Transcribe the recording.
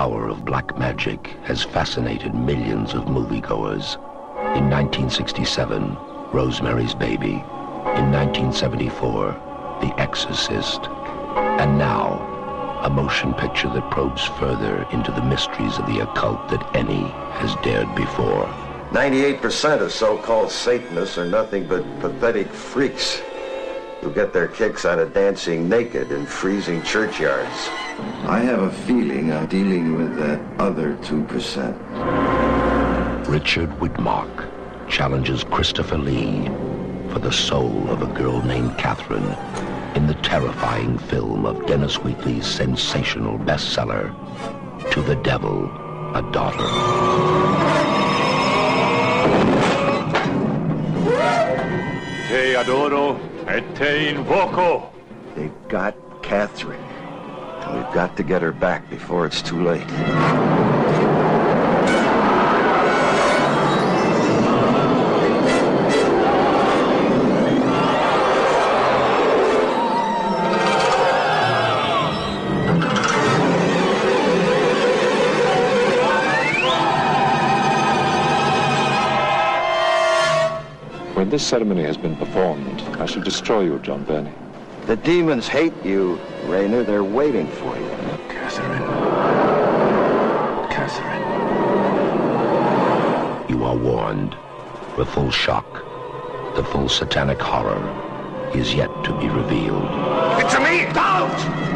power of black magic has fascinated millions of moviegoers. In 1967, Rosemary's Baby. In 1974, The Exorcist. And now, a motion picture that probes further into the mysteries of the occult that any has dared before. 98% of so-called Satanists are nothing but pathetic freaks who get their kicks out of dancing naked in freezing churchyards. I have a feeling I'm dealing with that other 2%. Richard Widmark challenges Christopher Lee for the soul of a girl named Catherine in the terrifying film of Dennis Wheatley's sensational bestseller, To the Devil, a Daughter. Te adoro et te invoco. They've got Catherine. And we've got to get her back before it's too late. When this ceremony has been performed, I shall destroy you, John Verney. The demons hate you, Rayner. They're waiting for you. Catherine. Catherine. You are warned. The full shock, the full satanic horror is yet to be revealed. It's a me! Don't!